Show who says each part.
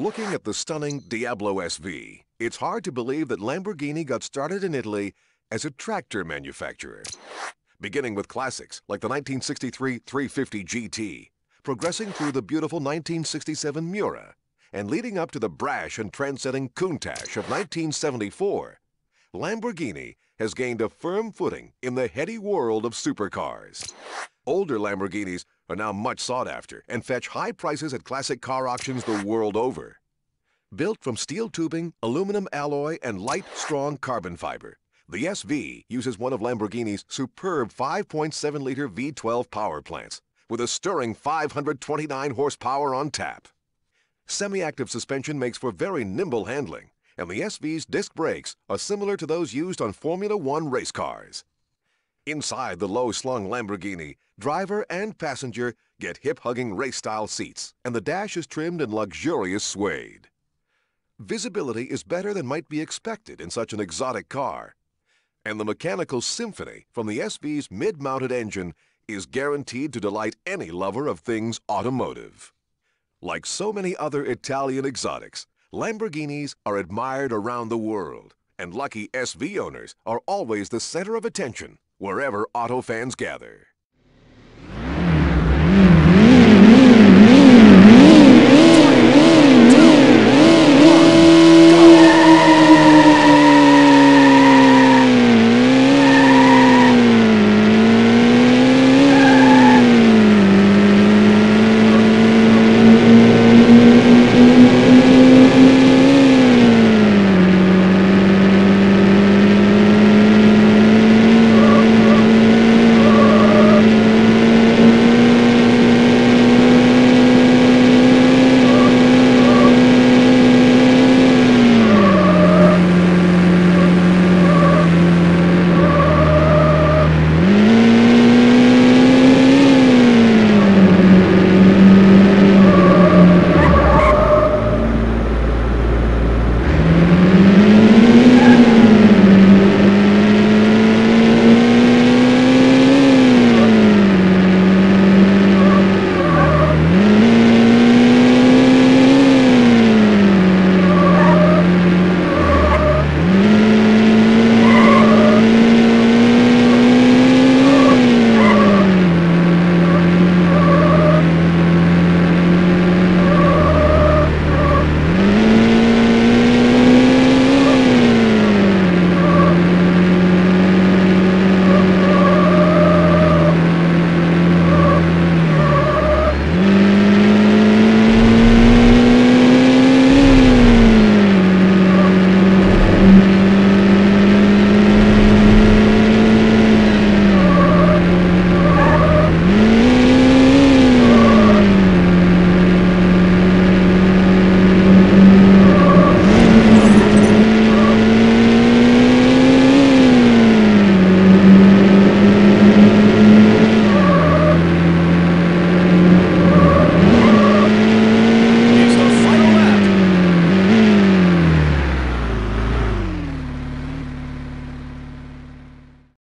Speaker 1: Looking at the stunning Diablo SV, it's hard to believe that Lamborghini got started in Italy as a tractor manufacturer. Beginning with classics like the 1963 350 GT, progressing through the beautiful 1967 Miura, and leading up to the brash and trend-setting Countach of 1974, Lamborghini has gained a firm footing in the heady world of supercars. Older Lamborghinis are now much sought after and fetch high prices at classic car auctions the world over. Built from steel tubing, aluminum alloy, and light, strong carbon fiber, the SV uses one of Lamborghini's superb 5.7-liter V12 power plants with a stirring 529 horsepower on tap. Semi-active suspension makes for very nimble handling, and the SV's disc brakes are similar to those used on Formula One race cars. Inside the low-slung Lamborghini, driver and passenger get hip-hugging race-style seats, and the dash is trimmed in luxurious suede. Visibility is better than might be expected in such an exotic car, and the mechanical symphony from the SV's mid-mounted engine is guaranteed to delight any lover of things automotive. Like so many other Italian exotics, Lamborghinis are admired around the world, and lucky SV owners are always the center of attention wherever auto fans gather.